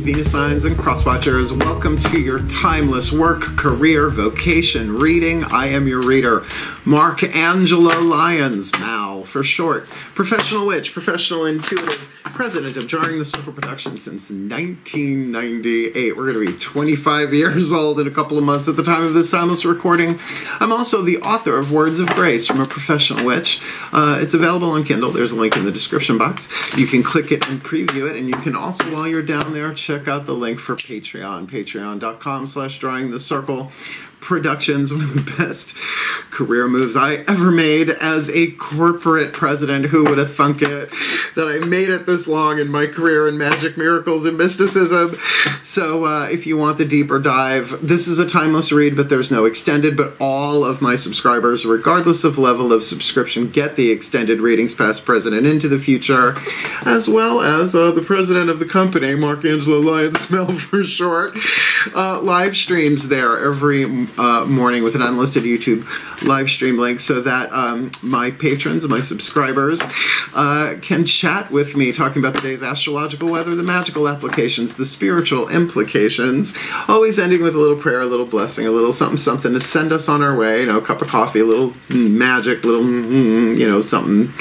Venus signs and crosswatchers. Welcome to your timeless work, career, vocation reading. I am your reader, Mark Angelo Lyons, Mal for short. Professional witch, professional intuitive, president of Drawing the Circle Productions since 1998. We're going to be 25 years old in a couple of months at the time of this timeless recording. I'm also the author of Words of Grace from a Professional Witch. Uh, it's available on Kindle. There's a link in the description box. You can click it and preview it, and you can also, while you're down there, check out the link for Patreon, patreon.com slash drawing the circle Productions, one of the best career moves I ever made as a corporate president. Who would have thunk it that I made it this long in my career in magic, miracles, and mysticism? So, uh, if you want the deeper dive, this is a timeless read, but there's no extended. But all of my subscribers, regardless of level of subscription, get the extended readings past present into the future, as well as uh, the president of the company, Mark Angelo Lyons Smell for short, uh, live streams there every uh, morning with an unlisted YouTube live stream link so that um, my patrons, my subscribers, uh, can chat with me talking about the day's astrological weather, the magical applications, the spiritual implications. Always ending with a little prayer, a little blessing, a little something, something to send us on our way. You know, a cup of coffee, a little magic, little, mm, you know, something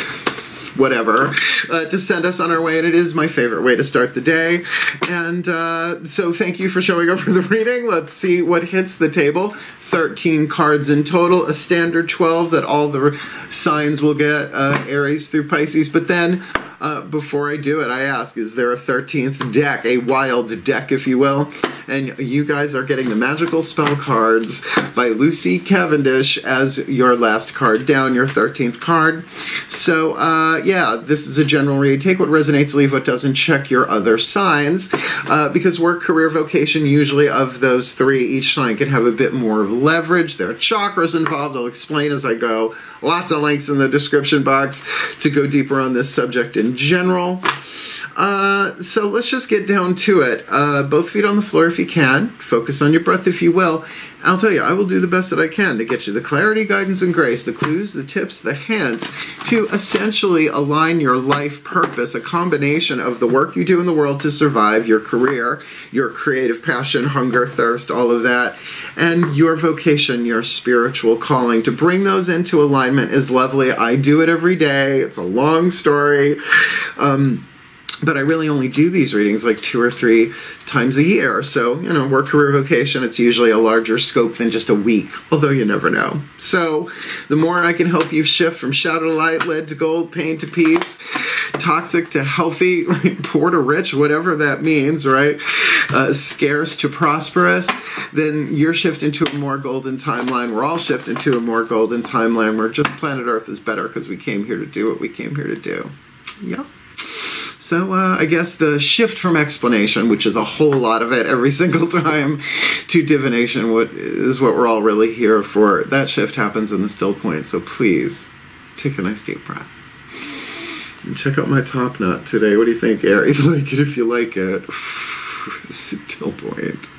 whatever, uh, to send us on our way. And it is my favorite way to start the day. And uh, so thank you for showing up for the reading. Let's see what hits the table. 13 cards in total, a standard 12 that all the signs will get, uh, Aries through Pisces. But then uh, before I do it, I ask, is there a 13th deck, a wild deck, if you will? And you guys are getting the Magical Spell cards by Lucy Cavendish as your last card down, your 13th card. So, uh, yeah, this is a general read. Take what resonates, leave what doesn't, check your other signs. Uh, because work, career, vocation, usually of those three, each sign can have a bit more of leverage. There are chakras involved. I'll explain as I go. Lots of links in the description box to go deeper on this subject in general. Uh, so let's just get down to it. Uh, both feet on the floor if you can. Focus on your breath if you will. I'll tell you, I will do the best that I can to get you the clarity, guidance, and grace, the clues, the tips, the hints to essentially align your life purpose, a combination of the work you do in the world to survive, your career, your creative passion, hunger, thirst, all of that, and your vocation, your spiritual calling. To bring those into alignment is lovely. I do it every day. It's a long story. Um, but I really only do these readings like two or three times a year. So, you know, work career vocation, it's usually a larger scope than just a week, although you never know. So, the more I can help you shift from shadow to light, lead to gold, pain to peace, toxic to healthy, poor to rich, whatever that means, right? Uh, scarce to prosperous, then you're shifting to a more golden timeline. We're all shifting to a more golden timeline where just planet Earth is better because we came here to do what we came here to do. Yeah. So uh, I guess the shift from explanation, which is a whole lot of it every single time, to divination what is what we're all really here for. That shift happens in the still point. So please take a nice deep breath. And check out my top knot today. What do you think, Aries? Like it if you like it. still point.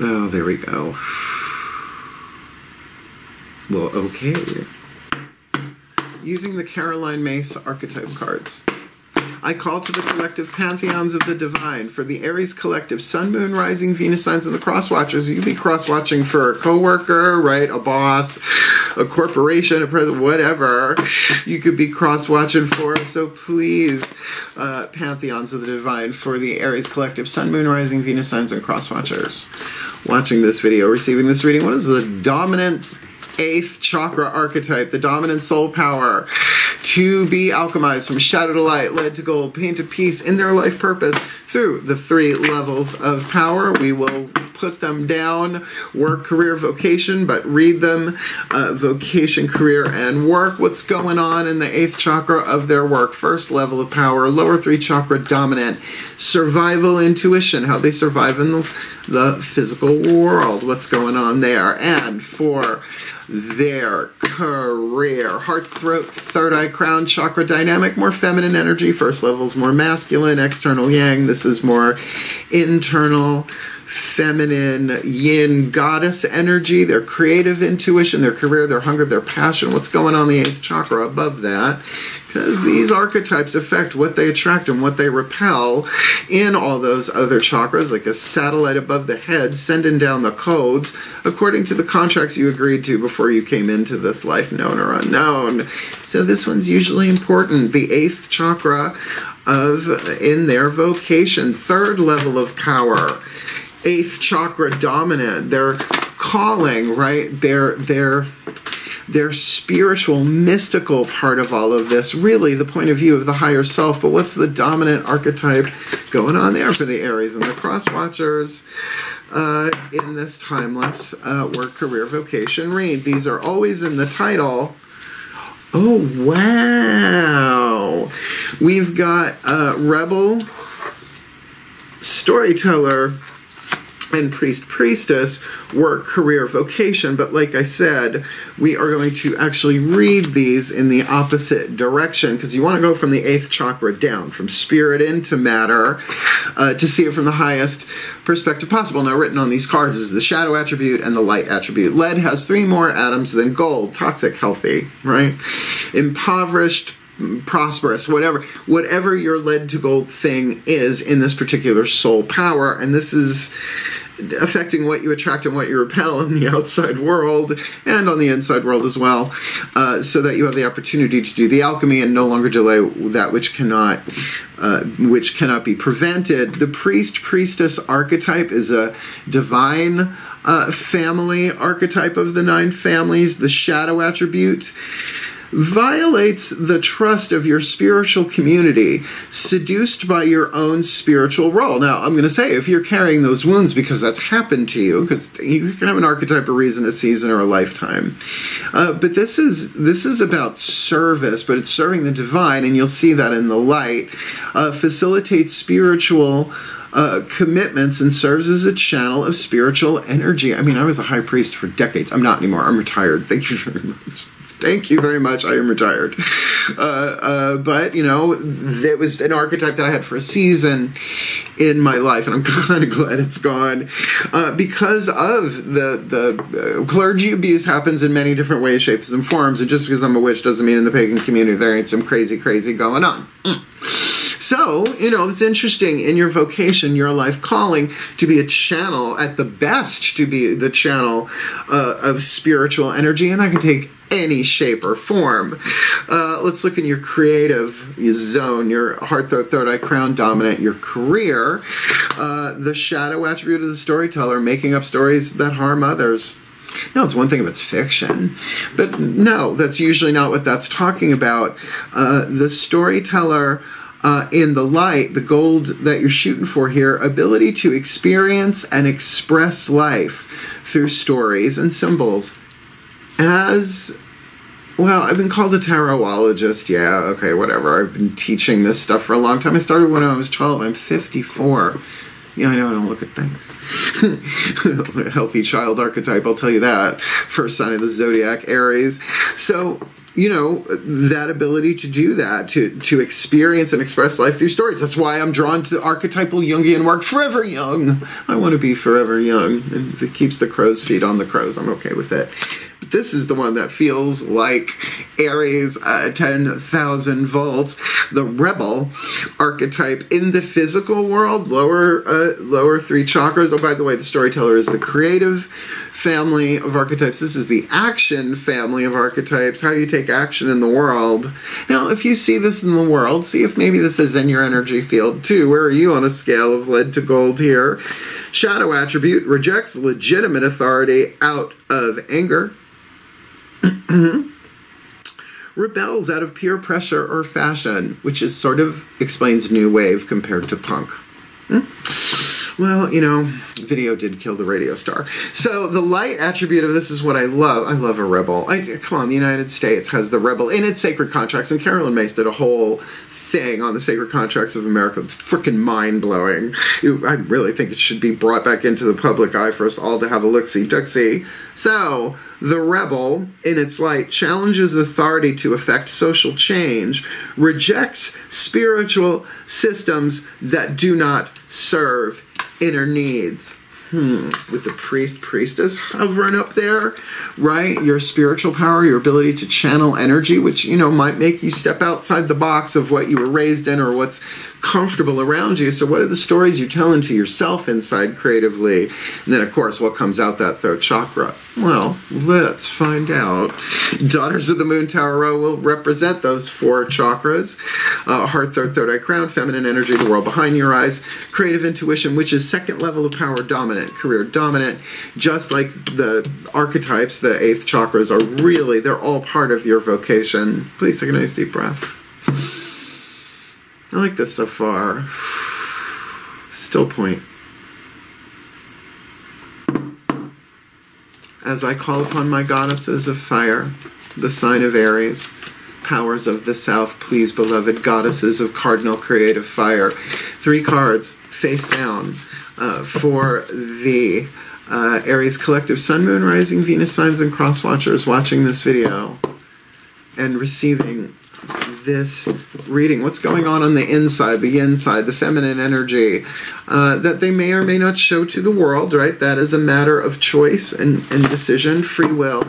Oh, there we go. Well, okay using the Caroline Myss archetype cards. I call to the collective pantheons of the divine. For the Aries collective, Sun, Moon, Rising, Venus signs, and the cross watchers. You be cross watching for a coworker, right? A boss, a corporation, a president, whatever. You could be cross watching for. So please, uh, pantheons of the divine for the Aries collective, Sun, Moon, Rising, Venus signs, and cross watchers. Watching this video, receiving this reading. What is the dominant eighth chakra archetype, the dominant soul power, to be alchemized from shadow to light, lead to gold, pain to peace in their life purpose through the three levels of power. We will put them down work, career, vocation, but read them uh, vocation, career, and work. What's going on in the eighth chakra of their work? First level of power, lower three chakra dominant, survival, intuition, how they survive in the, the physical world, what's going on there. And for their career. Heart, throat, third eye, crown, chakra dynamic, more feminine energy. First level is more masculine, external yang. This is more internal feminine yin goddess energy, their creative intuition, their career, their hunger, their passion. What's going on in the eighth chakra above that? because these archetypes affect what they attract and what they repel in all those other chakras, like a satellite above the head, sending down the codes according to the contracts you agreed to before you came into this life, known or unknown. So this one's usually important. The eighth chakra of in their vocation, third level of power, eighth chakra dominant. Their calling, right? Their their their spiritual, mystical part of all of this, really the point of view of the higher self. But what's the dominant archetype going on there for the Aries and the Cross Watchers? Uh, in this timeless uh, work, career, vocation read. These are always in the title. Oh, wow. We've got a Rebel, Storyteller, and priest priestess work career vocation. But like i said we are going to actually read these in the opposite direction because you want to go from the eighth chakra down from spirit into matter uh, to see it from the highest perspective possible. Now written on these cards is the shadow attribute and the light attribute. Lead has three more atoms than gold toxic healthy right? Impoverished prosperous, whatever, whatever your led to gold thing is in this particular soul power, and this is affecting what you attract and what you repel in the outside world and on the inside world as well, uh, so that you have the opportunity to do the alchemy and no longer delay that which cannot. Uh, which cannot be prevented. The priest priestess archetype is a divine uh, family archetype of the nine families. The shadow attribute violates the trust of your spiritual community, seduced by your own spiritual role. Now, I'm going to say if you're carrying those wounds because that's happened to you, because you can have an archetype, a reason, a season, or a lifetime. Uh, but this is this is about service, but it's serving the divine, and you'll see that in the light. Uh, facilitates spiritual. Uh, commitments and serves as a channel of spiritual energy. I mean, I was a high priest for decades. I'm not anymore. I'm retired. Thank you very much. Thank you very much. I am retired. Uh, uh, but, you know, it was an archetype that I had for a season in my life, and I'm kind of glad it's gone uh, because of the, the uh, clergy abuse happens in many different ways, shapes, and forms. And just because I'm a witch doesn't mean in the pagan community there ain't some crazy, crazy going on. Mm. So, you know, it's interesting in your vocation, your life calling, to be a channel, at the best, to be the channel uh, of spiritual energy. And that can take any shape or form. Uh, let's look in your creative zone, your heart, throat, third eye, crown dominant, your career. Uh, the shadow attribute of the storyteller, making up stories that harm others. No, it's one thing if it's fiction, but no, that's usually not what that's talking about. Uh, the storyteller uh, in the light, the gold that you're shooting for here, ability to experience and express life through stories and symbols. As well, I've been called a tarotologist. Yeah, okay, whatever. I've been teaching this stuff for a long time. I started when I was 12. I'm 54. Yeah, I know I don't look at things. Healthy child archetype, I'll tell you that. First sign of the zodiac, Aries. So you know that ability to do that to to experience and express life through stories that's why i'm drawn to the archetypal jungian work forever young i want to be forever young and if it keeps the crow's feet on the crows i'm okay with it this is the one that feels like aries uh, 10000 volts the rebel archetype in the physical world lower uh, lower three chakras oh by the way the storyteller is the creative family of archetypes. This is the action family of archetypes, how you take action in the world. Now, if you see this in the world, see if maybe this is in your energy field too. Where are you on a scale of lead to gold here? Shadow attribute rejects legitimate authority out of anger. rebels out of peer pressure or fashion, which is sort of explains new wave compared to punk. Hmm? Well, you know, video did kill the radio star. So the light attribute of this is what I love. I love a rebel. I, come on, the United States has the rebel in its sacred contracts, and Caroline Myss did a whole thing on the sacred contracts of America. It's freaking mind blowing. I really think it should be brought back into the public eye for us all to have a look see. So, the rebel, in its light, challenges authority to effect social change, rejects spiritual systems that do not serve inner needs. Hmm, with the priest priestess hovering up there, right? Your spiritual power, your ability to channel energy, which you know might make you step outside the box of what you were raised in or what's comfortable around you. So, what are the stories you're telling to yourself inside creatively? And then, of course, what comes out that throat chakra? Well, let's find out. Daughters of the Moon Tarot will represent those four chakras uh, heart, throat, third eye, crown, feminine energy, the world behind your eyes, creative intuition, which is second level of power dominant, career dominant, just like the archetypes, the eighth chakras are really, they're all part of your vocation. Please take a nice deep breath. I like this so far. Still point. As I call upon my goddesses of fire, the sign of Aries, powers of the south, please, beloved goddesses of cardinal creative fire. Three cards face down uh, for the uh, Aries collective Sun, Moon, Rising, Venus signs, and cross watchers watching this video and receiving this reading, what's going on on the inside, the inside, the feminine energy, uh, that they may or may not show to the world, right? That is a matter of choice and, and decision, free will,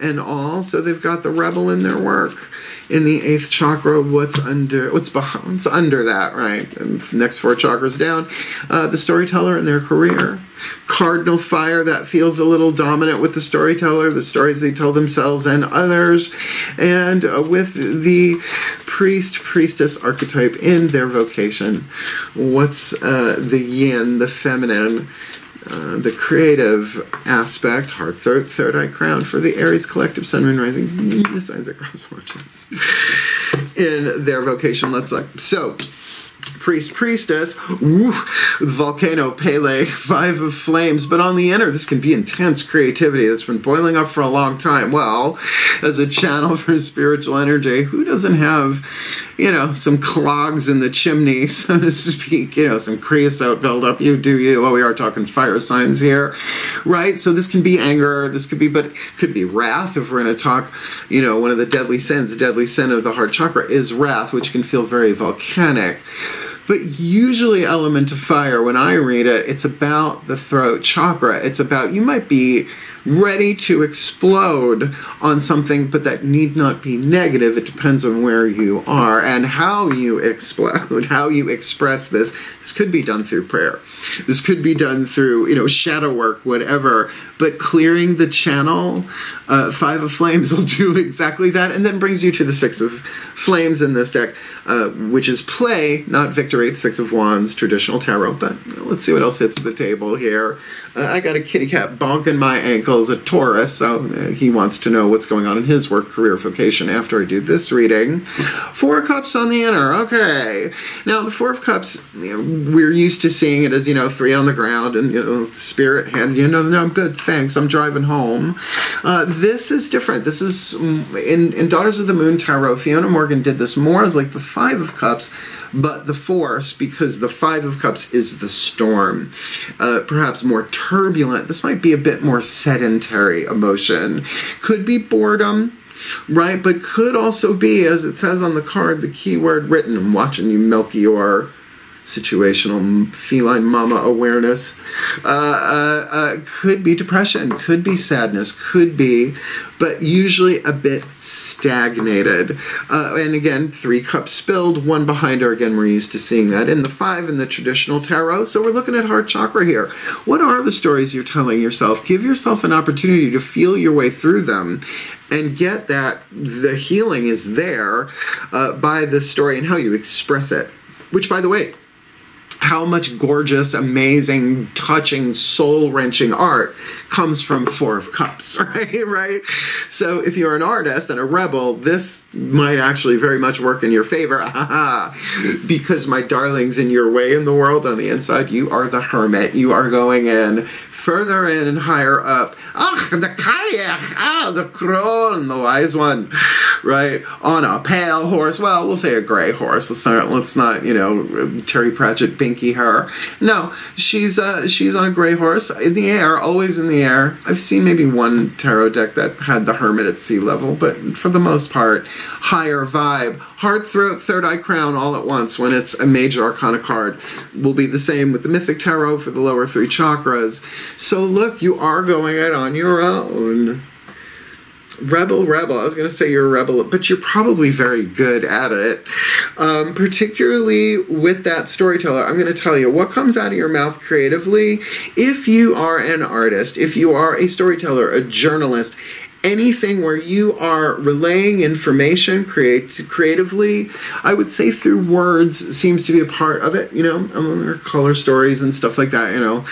and all. So they've got the rebel in their work in the eighth chakra, what's under what's behind what's under that, right? And next four chakras down, uh, the storyteller in their career. Cardinal fire that feels a little dominant with the storyteller, the stories they tell themselves and others, and uh, with the priest priestess archetype in their vocation. What's uh, the yin, the feminine? Uh, the creative aspect, heart, third, third eye crown for the Aries collective sun, moon, rising, the signs across fortunes in their vocation. Let's look. so. Priest, priestess, woo, volcano, Pele, five of flames. But on the inner, this can be intense creativity that's been boiling up for a long time. Well, as a channel for spiritual energy, who doesn't have you know, some clogs in the chimney, so to speak, you know, some creosote buildup. You do you. Well, we are talking fire signs here, right? So this can be anger, this could be, but could be wrath if we're going to talk, you know, one of the deadly sins, the deadly sin of the heart chakra is wrath, which can feel very volcanic. But usually, element of fire, when I read it, it's about the throat chakra. It's about, you might be ready to explode on something, but that need not be negative. It depends on where you are and how you explode, how you express this. This could be done through prayer. This could be done through, you know, shadow work, whatever. But clearing the channel, uh, Five of Flames will do exactly that, and then brings you to the Six of Flames in this deck, uh, which is play, not victory. Six of Wands, traditional tarot. But let's see what else hits the table here. Uh, I got a kitty cat bonking my ankles, a Taurus, so uh, he wants to know what's going on in his work, career, vocation after I do this reading. Four Cups on the inner. Okay. Now, the Four of Cups, we're used to seeing it as, you know, three on the ground and, you know, spirit hand, you know, no, I'm good, thanks, I'm driving home. Uh, this is different. This is, in, in Daughters of the Moon Tarot, Fiona Morgan did this more as like the Five of Cups but the force, because the Five of Cups is the storm, uh, perhaps more turbulent. This might be a bit more sedentary emotion. Could be boredom right? But could also be, as it says on the card, the keyword written. I'm watching you, Melchior situational feline mama awareness. Uh, uh, uh, could be depression could be sadness could be but usually a bit stagnated. Uh, and again three cups spilled one behind her. Again we're used to seeing that in the five in the traditional tarot. So we're looking at heart chakra here. What are the stories you're telling yourself? Give yourself an opportunity to feel your way through them and get that the healing is there uh, by the story and how you express it. Which by the way how much gorgeous, amazing, touching, soul wrenching art comes from Four of Cups, right? right? So if you're an artist and a rebel, this might actually very much work in your favor. because my darlings, in your way in the world on the inside, you are the hermit. You are going in further in and higher up. Ach, the kayak, ah, the crone, the wise one, right? On a pale horse. Well, we'll say a gray horse. Let's not, let's not, you know, Terry Pratchett, Binky her. No, she's uh, she's on a gray horse in the air, always in the air. I've seen maybe one tarot deck that had the hermit at sea level, but for the most part, higher vibe Heart, throat, third eye crown all at once when it's a major arcana card. Will be the same with the Mythic Tarot for the lower three chakras. So look, you are going it on your own. Rebel, rebel. I was going to say you're a rebel, but you're probably very good at it. Um, particularly with that storyteller, I'm going to tell you what comes out of your mouth creatively. If you are an artist, if you are a storyteller, a journalist, anything where you are relaying information create creatively i would say through words seems to be a part of it you know there color stories and stuff like that you know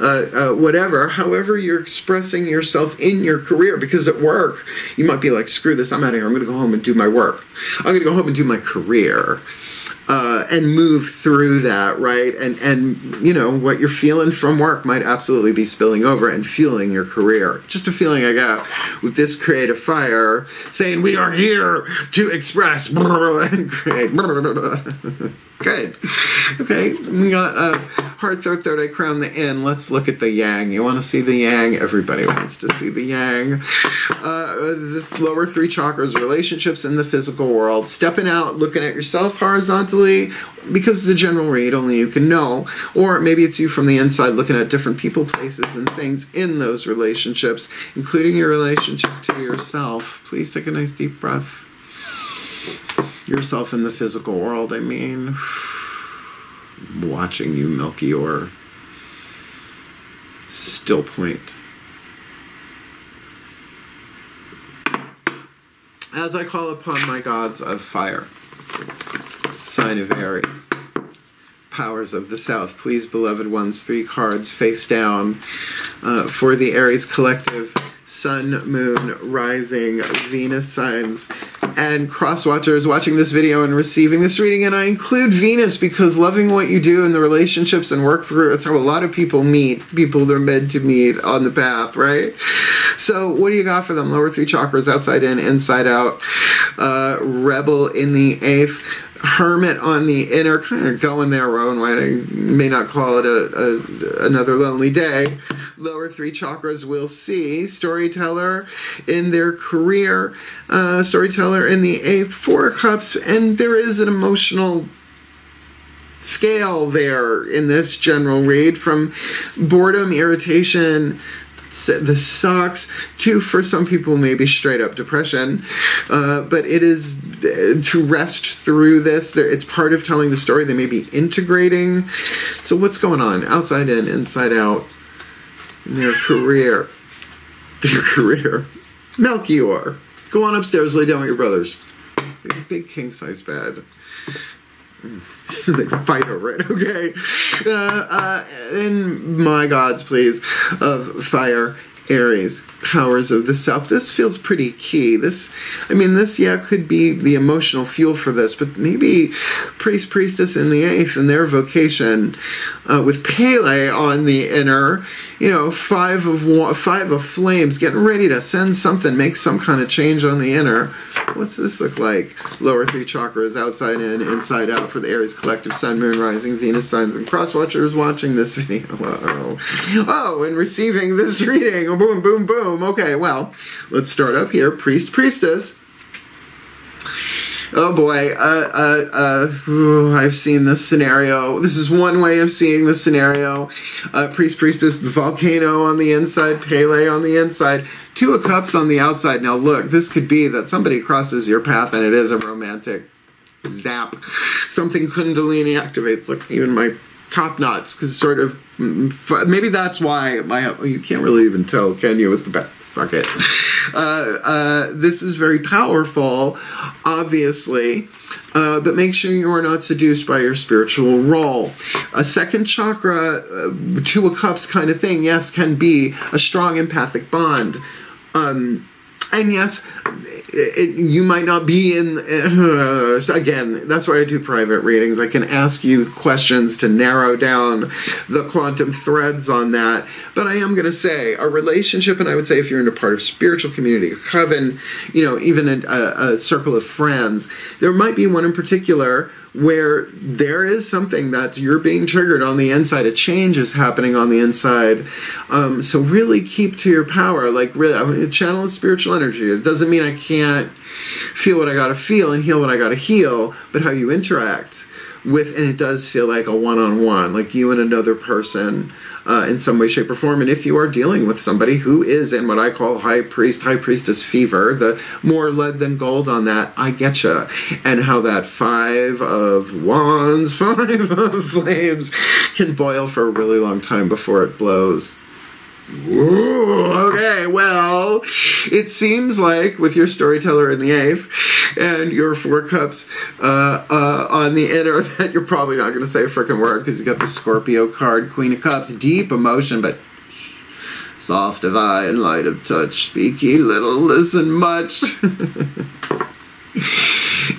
uh, uh, whatever. However you're expressing yourself in your career because at work you might be like screw this i'm out of here i'm gonna go home and do my work. I'm gonna go home and do my career uh, and move through that, right? And and you know what you're feeling from work might absolutely be spilling over and fueling your career. Just a feeling I got with this creative fire, saying we are here to express and create. Good. Okay, we got uh, heart, third, third eye crown, the in. Let's look at the yang. You want to see the yang? Everybody wants to see the yang. Uh, the lower three chakras, relationships in the physical world, stepping out, looking at yourself horizontally, because it's a general read, only you can know. Or maybe it's you from the inside looking at different people, places, and things in those relationships, including your relationship to yourself. Please take a nice deep breath yourself in the physical world. I mean, watching you, Melchior still point. As I call upon my gods of fire, sign of Aries, powers of the south, please, beloved ones, three cards face down uh, for the Aries collective sun, moon, rising, Venus signs, and cross watchers watching this video and receiving this reading. And I include Venus because loving what you do and the relationships and work for it's how a lot of people meet, people they're meant to meet on the path, right? So, what do you got for them? Lower three chakras, outside in, inside out, uh, rebel in the eighth hermit on the inner, kind of going their own way. They may not call it a, a, another lonely day. Lower three chakras will see storyteller in their career, uh, storyteller in the eighth, four cups, and there is an emotional scale there in this general read from boredom, irritation, the sucks. Two, for some people, maybe straight up depression. Uh, but it is uh, to rest through this. It's part of telling the story. They may be integrating. So, what's going on? Outside in, inside out. In their career. Their career. Melchior. Go on upstairs, lay down with your brothers. Big king size bed. fight over it, okay? Uh, uh, in my gods, please, of fire, Aries, powers of the South. This feels pretty key. This, I mean, this, yeah, could be the emotional fuel for this, but maybe priest, priestess in the eighth and their vocation uh, with Pele on the inner, you know, five of five of flames, getting ready to send something, make some kind of change on the inner. What's this look like? Lower three chakras, outside in, inside out for the Aries collective, Sun, Moon, Rising, Venus signs, and cross watchers watching this video. Uh-oh. Oh, and receiving this reading. Boom, boom, boom. Okay, well, let's start up here. Priest, priestess. Oh boy, uh, uh, uh, I've seen this scenario. This is one way of seeing the scenario. Uh, priest, priestess, the volcano on the inside, Pele on the inside, two of cups on the outside. Now look, this could be that somebody crosses your path and it is a romantic zap. Something Kundalini activates. Look, even my top knots, because sort of mm, maybe that's why my you can't really even tell, can you, with the back fuck it. Uh, uh, this is very powerful, obviously, uh, but make sure you are not seduced by your spiritual role. A second chakra, uh, two of cups kind of thing, yes, can be a strong empathic bond. Um, and yes, it, you might not be in. Uh, again, that's why I do private readings. I can ask you questions to narrow down the quantum threads on that. But I am going to say a relationship, and I would say if you're in a part of spiritual community, a coven, you know, even a, a, a circle of friends, there might be one in particular where there is something that you're being triggered on the inside. A change is happening on the inside. Um, so really keep to your power. Like really, I mean, channel is spiritual energy. It doesn't mean I can't feel what I got to feel and heal what I got to heal, but how you interact with, and it does feel like a one-on-one, like you and another person uh, in some way, shape, or form. And if you are dealing with somebody who is in what I call high priest, high priestess fever, the more lead than gold on that, I getcha. And how that five of wands, five of flames can boil for a really long time before it blows. Ooh, okay, well, it seems like with your storyteller in the eighth and your four cups uh, uh, on the inner that you're probably not going to say a freaking word because you got the Scorpio card, Queen of Cups, deep emotion, but soft of eye and light of touch, speak ye little, listen much.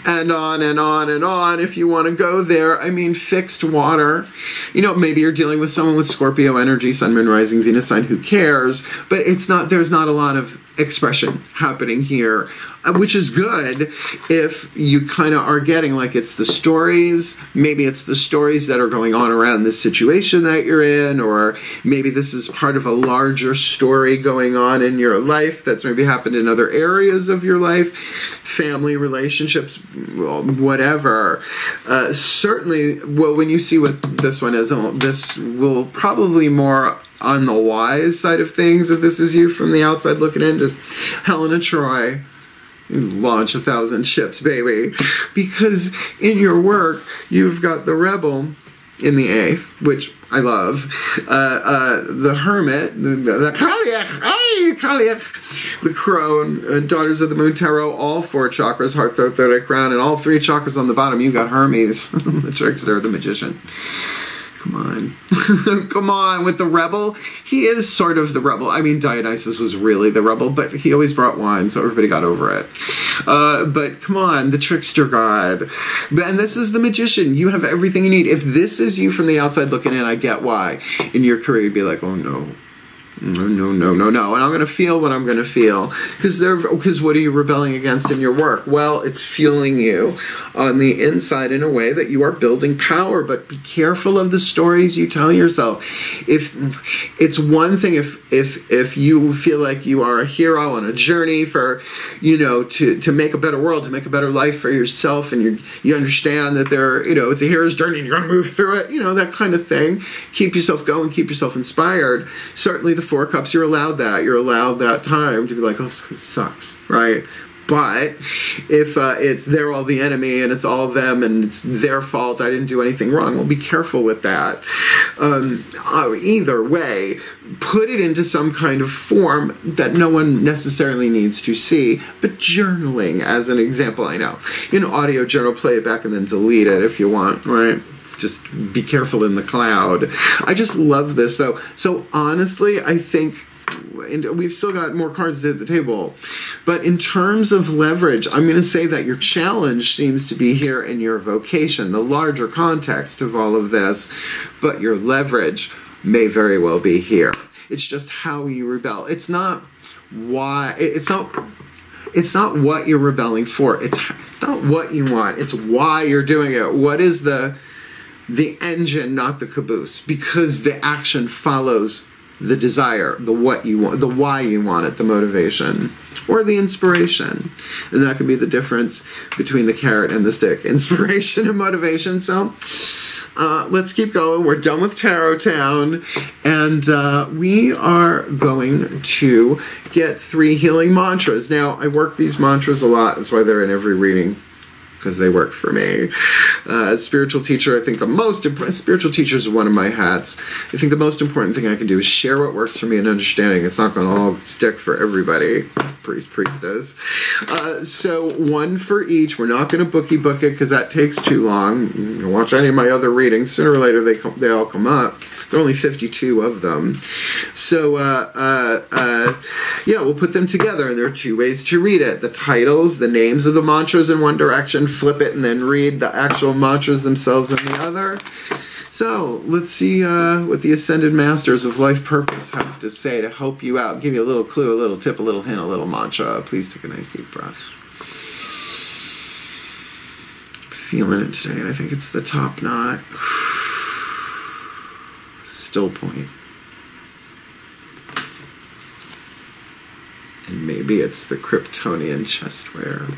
and on and on and on if you want to go there. I mean, fixed water. You know, maybe you're dealing with someone with Scorpio energy, Sun, Moon, Rising, Venus sign. Who cares? But it's not. There's not a lot of expression happening here, uh, which is good if you kind of are getting like it's the stories. Maybe it's the stories that are going on around this situation that you're in, or maybe this is part of a larger story going on in your life that's maybe happened in other areas of your life, family relationships, whatever. Uh, certainly, well, when you see what this one is, this will probably more on the wise side of things if this is you from the outside looking in just Helen of Troy launch a thousand ships baby. Because in your work you've got the rebel in the eighth which i love uh, uh, the hermit the, the, the the crone uh, daughters of the moon tarot all four chakras heart throat third eye crown and all three chakras on the bottom. You've got hermes the trickster the magician Come on. Come on. With the rebel, he is sort of the rebel. I mean, Dionysus was really the rebel, but he always brought wine, so everybody got over it. Uh, but come on, the trickster god. And this is the magician. You have everything you need. If this is you from the outside looking in, I get why. In your career, you'd be like, oh no, no, no, no, no, no. And I'm going to feel what I'm going to feel because they're because what are you rebelling against in your work? Well, it's fueling you on the inside in a way that you are building power. But be careful of the stories you tell yourself. If it's one thing, if if if you feel like you are a hero on a journey for, you know, to to make a better world, to make a better life for yourself, and you you understand that there, you know, it's a hero's journey, and you're to move through it, you know, that kind of thing. Keep yourself going, keep yourself inspired. Certainly, the four cups, you're allowed that. You're allowed that time to be like, oh, this sucks, right? But if uh, it's they're all the enemy and it's all them and it's their fault, I didn't do anything wrong. Well, be careful with that. Um, uh, either way, put it into some kind of form that no one necessarily needs to see. But journaling, as an example, I know in audio journal, play it back and then delete it if you want, right? just be careful in the cloud. I just love this though. So honestly, I think and we've still got more cards at the table. But in terms of leverage, I'm going to say that your challenge seems to be here in your vocation, the larger context of all of this, but your leverage may very well be here. It's just how you rebel. It's not why it's not it's not what you're rebelling for. It's it's not what you want. It's why you're doing it. What is the the engine, not the caboose, because the action follows the desire, the what you want, the why you want it, the motivation, or the inspiration. And that can be the difference between the carrot and the stick inspiration and motivation. So, uh, let's keep going. We're done with Tarot Town, and uh, we are going to get three healing mantras. Now, I work these mantras a lot, that's why they're in every reading because they work for me. Uh, as spiritual teacher, I think the most spiritual teacher is one of my hats. I think the most important thing I can do is share what works for me and understanding. It's not going to all stick for everybody. Priest, priest does. Uh, so one for each. We're not going to bookie book it because that takes too long. watch any of my other readings. Sooner or later, they come, they all come up. There are only 52 of them. So, uh, uh, uh, yeah, we'll put them together, and there are two ways to read it the titles, the names of the mantras in one direction, flip it, and then read the actual mantras themselves in the other. So let's see uh, what the Ascended Masters of Life Purpose have to say to help you out, give you a little clue, a little tip, a little hint, a little mantra. Please take a nice deep breath. feeling it today, and I think it's the top knot. Still point. And maybe it's the Kryptonian chestware.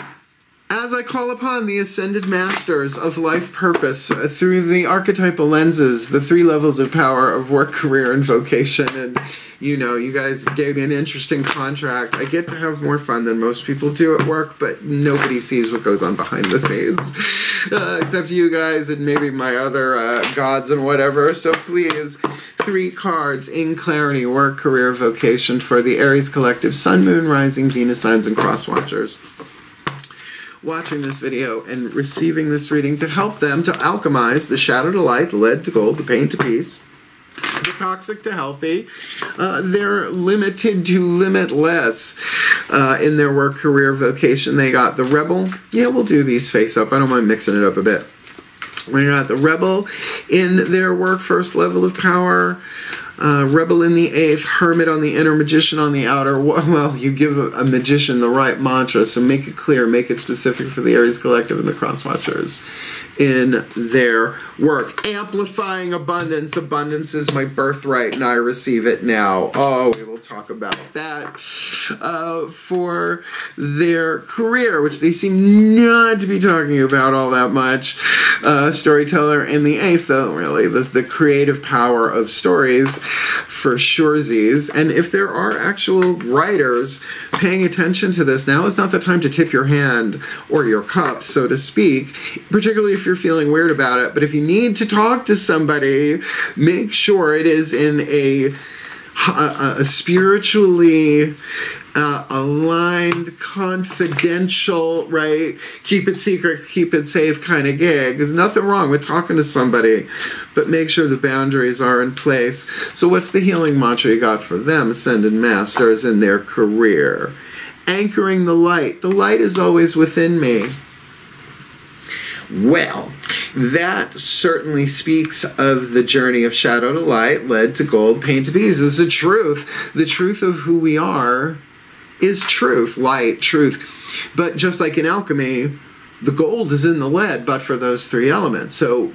As I call upon the ascended masters of life purpose uh, through the archetypal lenses, the three levels of power of work, career, and vocation, and you know, you guys gave me an interesting contract. I get to have more fun than most people do at work, but nobody sees what goes on behind the scenes, uh, except you guys and maybe my other uh, gods and whatever. So please, three cards in clarity work, career, vocation for the Aries Collective, Sun, Moon, Rising, Venus signs, and cross watchers watching this video and receiving this reading to help them to alchemize the shadow to light, the lead to gold, the pain to peace, the toxic to healthy. Uh, they're limited to limitless uh, in their work, career, vocation. They got the rebel. Yeah, we'll do these face up. I don't mind mixing it up a bit. We got the rebel in their work, first level of power. Uh, rebel in the eighth, hermit on the inner, magician on the outer. Well, you give a, a, magician the right mantra, so make it clear, make it specific for the Aries Collective and the Crosswatchers in their work. Amplifying abundance. Abundance is my birthright, and I receive it now. Oh, we will talk about that. Uh, for their career, which they seem not to be talking about all that much. Uh, storyteller in the eighth, though, really, the, the creative power of stories for surezies. And if there are actual writers paying attention to this, now is not the time to tip your hand or your cup, so to speak, particularly if you're feeling weird about it. But if you need to talk to somebody, make sure it is in a a, a spiritually uh, aligned, confidential, right? Keep it secret, keep it safe kind of gig. There's nothing wrong with talking to somebody, but make sure the boundaries are in place. So, what's the healing mantra you got for them, ascended masters, in their career? Anchoring the light. The light is always within me. Well, that certainly speaks of the journey of shadow to light, lead to gold, pain to bees. Is the truth. The truth of who we are is truth, light, truth. But just like in alchemy, the gold is in the lead, but for those three elements. So,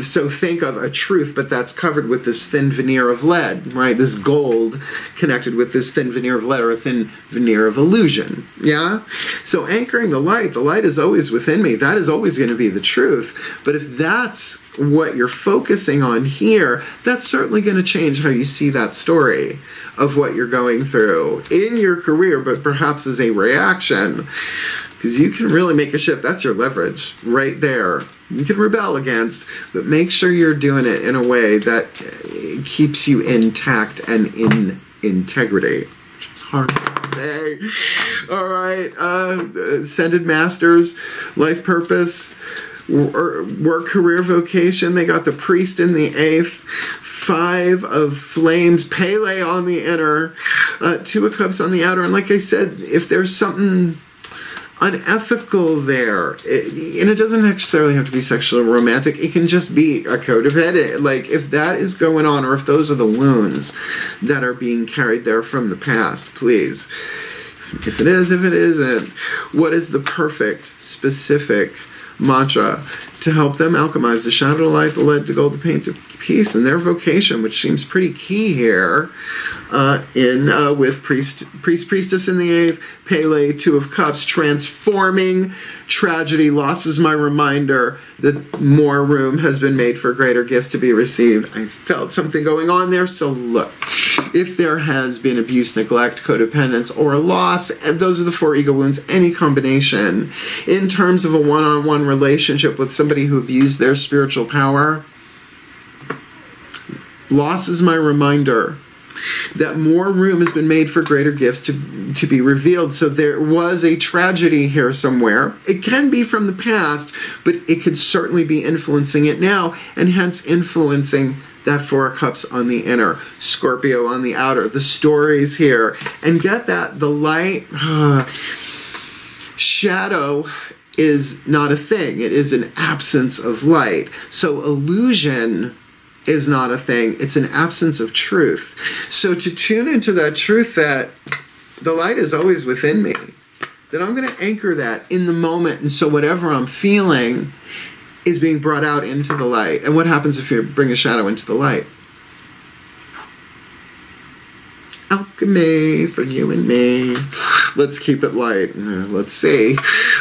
so think of a truth, but that's covered with this thin veneer of lead, right? This gold connected with this thin veneer of lead or a thin veneer of illusion. Yeah. So anchoring the light, the light is always within me. That is always going to be the truth. But if that's what you're focusing on here, that's certainly going to change how you see that story of what you're going through in your career, but perhaps as a reaction because you can really make a shift. That's your leverage right there. You can rebel against, but make sure you're doing it in a way that uh, keeps you intact and in integrity, which is hard to say. All right, uh, ascended masters, life purpose, work, career, vocation. They got the priest in the eighth five of flames, Pele on the inner, uh, two of cups on the outer. And like I said, if there's something unethical there. It, and it doesn't necessarily have to be sexual or romantic. It can just be a codependent. Like, if that is going on, or if those are the wounds that are being carried there from the past, please. If it is, if it isn't, what is the perfect, specific mantra to help them alchemize the shadow to light, the lead to gold, the paint to peace, and their vocation, which seems pretty key here, uh, in uh, with priest, priest, priestess in the eighth, Pele, two of cups, transforming tragedy. Loss is my reminder that more room has been made for greater gifts to be received. I felt something going on there, so look, if there has been abuse, neglect, codependence, or loss, and those are the four ego wounds, any combination, in terms of a one-on-one relationship with somebody who abused their spiritual power. Loss is my reminder that more room has been made for greater gifts to, to be revealed. So there was a tragedy here somewhere. It can be from the past, but it could certainly be influencing it now, and hence influencing that Four Cups on the inner, Scorpio on the outer, the stories here. And get that the light, uh, shadow is not a thing, it is an absence of light. So illusion is not a thing, it's an absence of truth. So to tune into that truth that the light is always within me. then I'm going to anchor that in the moment. And so whatever I'm feeling is being brought out into the light. And what happens if you bring a shadow into the light? Alchemy for you and me. Let's keep it light. Uh, let's see.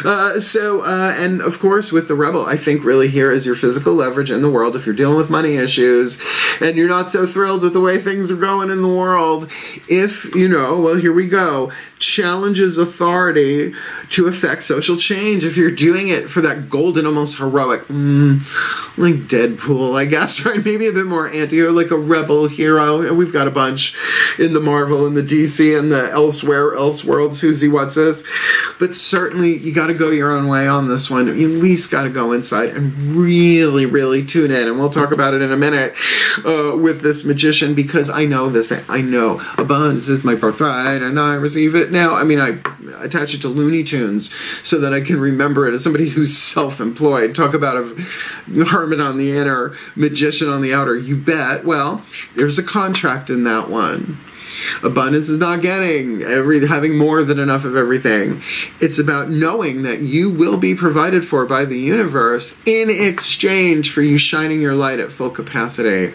Uh, so, uh, and of course, with the rebel, I think really here is your physical leverage in the world. If you're dealing with money issues and you're not so thrilled with the way things are going in the world, if you know, well, here we go challenges authority to affect social change. If you're doing it for that golden almost heroic mm, like deadpool i guess right? Maybe a bit more anti or like a rebel hero. And we've got a bunch in the marvel and the dc and the elsewhere elseworlds who's what's this? But certainly you got to go your own way on this one. You at least got to go inside and really really tune in. And we'll talk about it in a minute uh, with this magician because i know this i know abundance is my birthright and i receive it now. I mean, I attach it to Looney Tunes so that I can remember it as somebody who's self-employed. Talk about a hermit on the inner, magician on the outer. You bet. Well, there's a contract in that one. Abundance is not getting every having more than enough of everything. It's about knowing that you will be provided for by the universe in exchange for you shining your light at full capacity,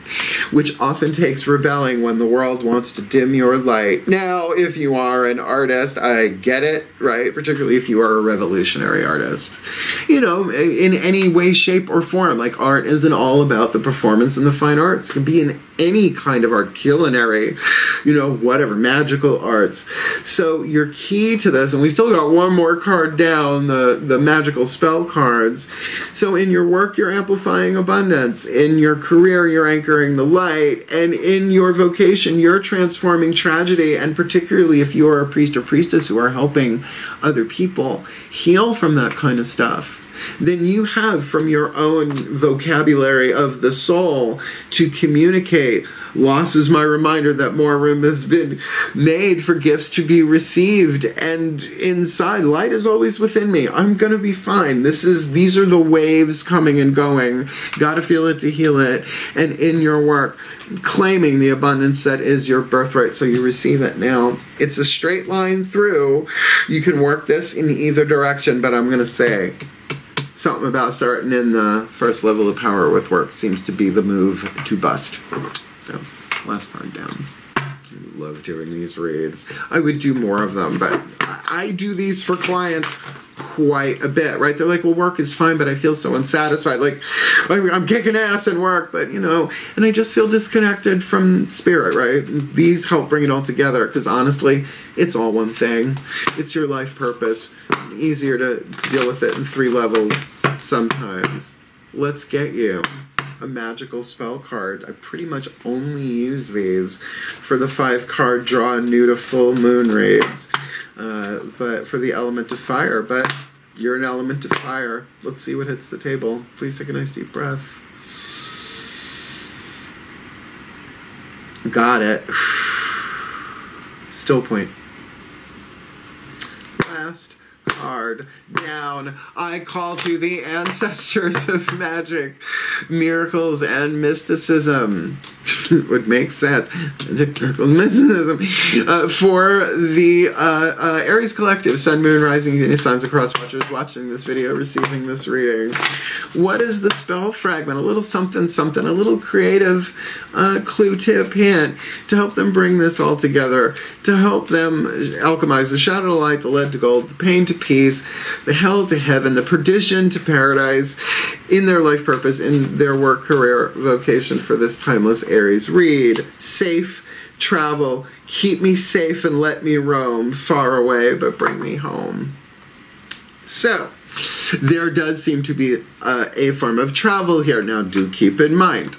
which often takes rebelling when the world wants to dim your light. Now, if you are an artist, I get it, right? Particularly if you are a revolutionary artist. You know, in any way, shape, or form. Like art isn't all about the performance and the fine arts. It can be in any kind of art, culinary, you know, whatever, magical arts. So your key to this, and we still got one more card down, the, the magical spell cards. So in your work, you're amplifying abundance. In your career, you're anchoring the light. And in your vocation, you're transforming tragedy. And particularly if you're a priest or priestess who are helping other people heal from that kind of stuff then you have from your own vocabulary of the soul to communicate Loss is my reminder that more room has been made for gifts to be received. And inside, light is always within me. I'm gonna be fine. This is these are the waves coming and going. Gotta feel it to heal it. And in your work, claiming the abundance that is your birthright so you receive it now. It's a straight line through. You can work this in either direction, but I'm gonna say something about starting in the first level of power with work seems to be the move to bust. So, last part down. I love doing these reads. I would do more of them, but I do these for clients quite a bit, right? They're like, well, work is fine, but I feel so unsatisfied. Like, I'm kicking ass in work, but you know, and I just feel disconnected from spirit, right? These help bring it all together because honestly, it's all one thing. It's your life purpose. Easier to deal with it in three levels sometimes. Let's get you a magical spell card. I pretty much only use these for the five card draw new to full moon raids, uh, but for the element of fire. But you're an element of fire. Let's see what hits the table. Please take a nice deep breath. Got it. Still point. Last down. I call to the ancestors of magic, miracles, and mysticism. would make sense. Uh, for the uh, uh, Aries Collective, Sun, Moon, Rising, Venus, Signs, and Cross Watchers watching this video, receiving this reading. What is the spell fragment? A little something, something, a little creative uh, clue, tip, hint to help them bring this all together, to help them alchemize the shadow to light, the lead to gold, the pain to peace, the hell to heaven, the perdition to paradise in their life purpose, in their work, career, vocation for this timeless Aries read. Safe travel, keep me safe and let me roam far away, but bring me home. So, there does seem to be uh, a form of travel here. Now, do keep in mind,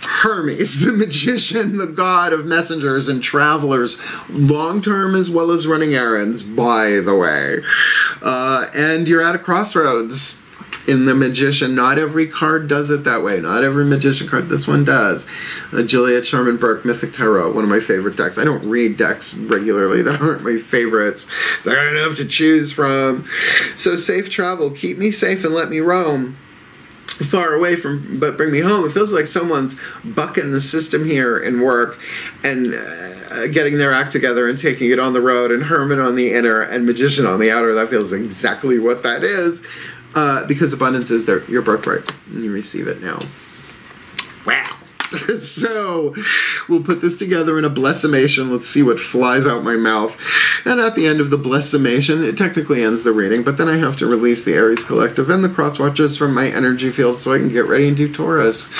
Hermes, the magician, the god of messengers and travelers, long term as well as running errands, by the way. Uh, and you're at a crossroads in the magician. Not every card does it that way. Not every magician card. This one does. Uh, Juliet Sharman Burke, Mythic Tarot, one of my favorite decks. I don't read decks regularly that aren't my favorites. I don't have to choose from. So safe travel. Keep me safe and let me roam far away from but bring me home it feels like someone's bucking the system here in work and uh, getting their act together and taking it on the road and hermit on the inner and magician on the outer that feels exactly what that is uh, because abundance is their your birthright and you receive it now wow so we'll put this together in a blessimation. Let's see what flies out my mouth. And at the end of the blessimation, it technically ends the reading, but then I have to release the Aries Collective and the cross watchers from my energy field so I can get ready and do Taurus.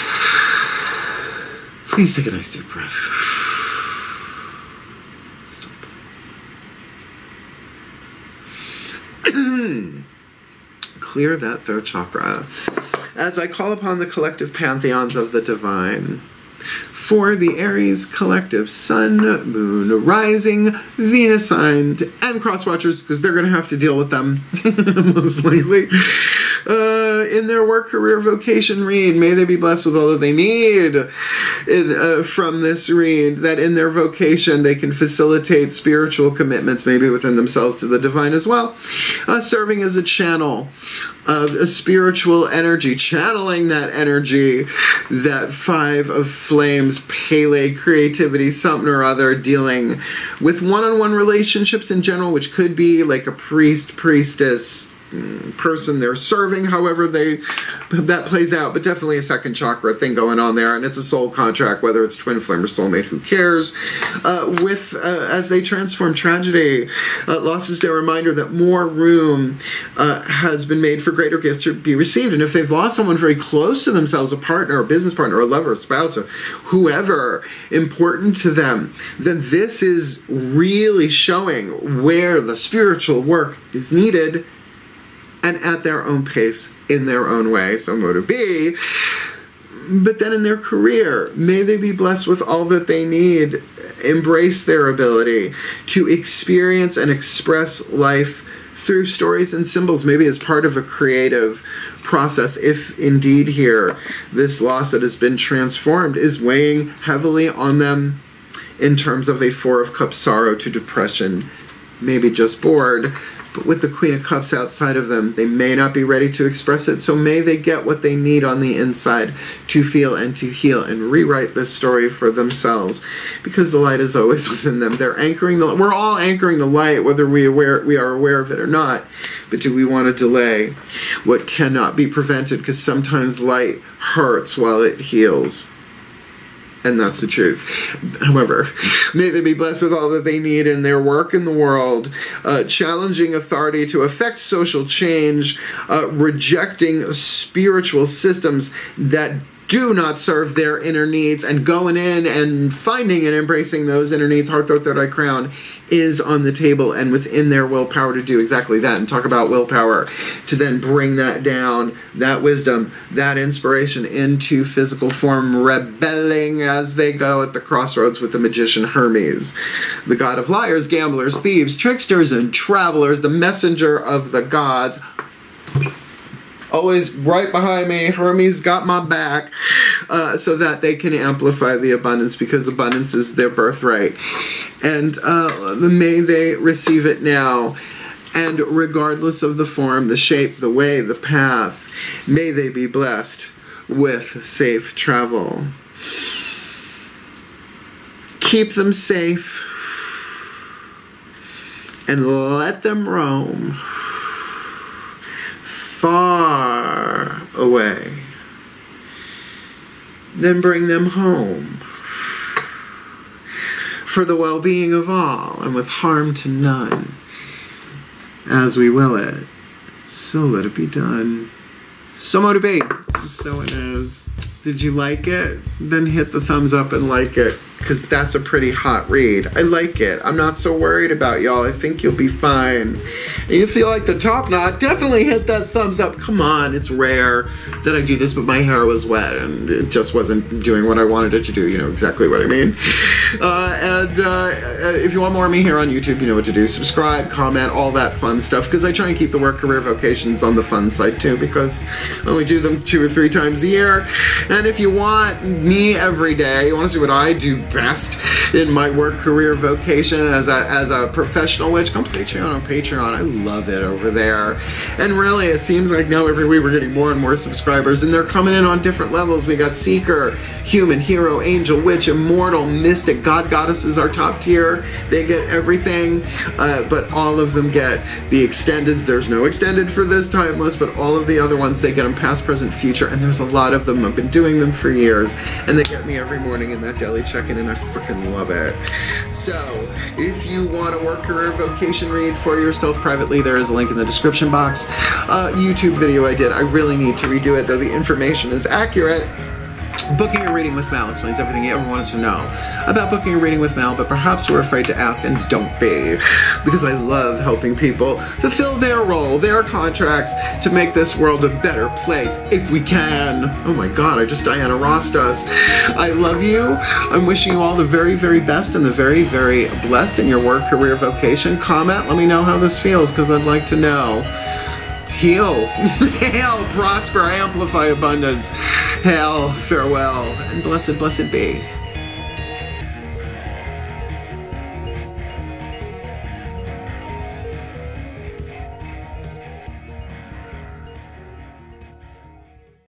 Please take a nice deep breath. Clear that third chakra as I call upon the collective pantheons of the divine. For the Aries collective, Sun, Moon, Rising, Venus signed, and cross watchers, because they're going to have to deal with them, most likely. Uh, in their work, career, vocation read, may they be blessed with all that they need in, uh, from this read, that in their vocation they can facilitate spiritual commitments, maybe within themselves to the divine as well, uh, serving as a channel of a spiritual energy, channeling that energy, that five of flames, Pele creativity, something or other, dealing with one on one relationships in general, which could be like a priest, priestess, person they're serving, however they that plays out, but definitely a second chakra thing going on there, and it's a soul contract, whether it's twin flame or soulmate, who cares? Uh, with uh, as they transform tragedy, uh, loss is their reminder that more room uh, has been made for greater gifts to be received, and if they've lost someone very close to themselves, a partner, a business partner, a lover, a spouse, or whoever important to them, then this is really showing where the spiritual work is needed and at their own pace in their own way. So, mote it be. But then in their career, may they be blessed with all that they need, embrace their ability to experience and express life through stories and symbols, maybe as part of a creative process, if indeed here this loss that has been transformed is weighing heavily on them in terms of a Four of Cups sorrow to depression, maybe just bored, but with the Queen of Cups outside of them, they may not be ready to express it. So may they get what they need on the inside to feel and to heal and rewrite this story for themselves, because the light is always within them. They're anchoring the. We're all anchoring the light, whether we aware we are aware of it or not. But do we want to delay what cannot be prevented? Because sometimes light hurts while it heals and that's the truth. However, may they be blessed with all that they need in their work in the world, uh, challenging authority to affect social change, uh, rejecting spiritual systems that do not serve their inner needs and going in and finding and embracing those inner needs, heart, throat, third eye, crown, is on the table and within their willpower to do exactly that. And talk about willpower to then bring that down, that wisdom, that inspiration into physical form, rebelling as they go at the crossroads with the magician Hermes, the god of liars, gamblers, thieves, tricksters, and travelers, the messenger of the gods always right behind me. Hermes got my back uh, so that they can amplify the abundance because abundance is their birthright. And uh, may they receive it now. And regardless of the form, the shape, the way, the path, may they be blessed with safe travel. Keep them safe and let them roam far away. Then bring them home for the well being of all and with harm to none. As we will it, so let it be done. So mote it be. So it is. Did you like it? Then hit the thumbs up and like it because that's a pretty hot read. I like it. I'm not so worried about y'all. I think you'll be fine. And you like the top knot, definitely hit that thumbs up. Come on, it's rare that I do this, but my hair was wet and it just wasn't doing what I wanted it to do. You know exactly what I mean. Uh, and uh, if you want more of me here on YouTube, you know what to do. Subscribe, comment, all that fun stuff because I try and keep the work career vocations on the fun side too because I only do them two or three times a year And if you want me every day, you want to see what I do best in my work, career, vocation as a, as a professional witch, come Patreon on Patreon. I love it over there. And really, it seems like now every week we're getting more and more subscribers, and they're coming in on different levels. We got Seeker, Human, Hero, Angel, Witch, Immortal, Mystic, God, Goddess is our top tier. They get everything, uh, but all of them get the extendeds. There's no extended for this timeless, but all of the other ones, they get them past, present, future, and there's a lot of them. I've been doing them for years, and they get me every morning in that daily check-in, and I freaking love it. So, if you want to work career vocation read for yourself privately, there is a link in the description box. Uh, YouTube video I did. I really need to redo it, though the information is accurate. Booking a reading with Mal explains everything you ever wanted to know about booking a reading with Mal, but perhaps we're afraid to ask, and don't be, because I love helping people fulfill their role, their contracts, to make this world a better place, if we can. Oh my god, I just Diana Rossed us. I love you. I'm wishing you all the very, very best and the very, very blessed in your work, career, vocation. Comment, let me know how this feels, because I'd like to know heal, hail, prosper, amplify abundance, hail, farewell, and blessed, blessed be.